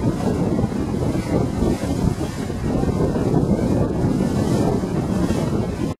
Thank you.